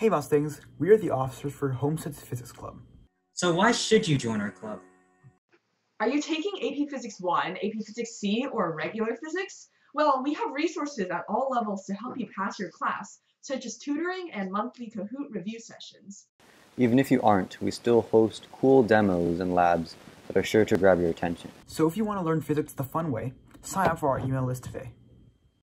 Hey Mustangs, we are the officers for Homestead's Physics Club. So why should you join our club? Are you taking AP Physics 1, AP Physics C, or regular physics? Well, we have resources at all levels to help you pass your class, such as tutoring and monthly Kahoot review sessions. Even if you aren't, we still host cool demos and labs that are sure to grab your attention. So if you want to learn physics the fun way, sign up for our email list today.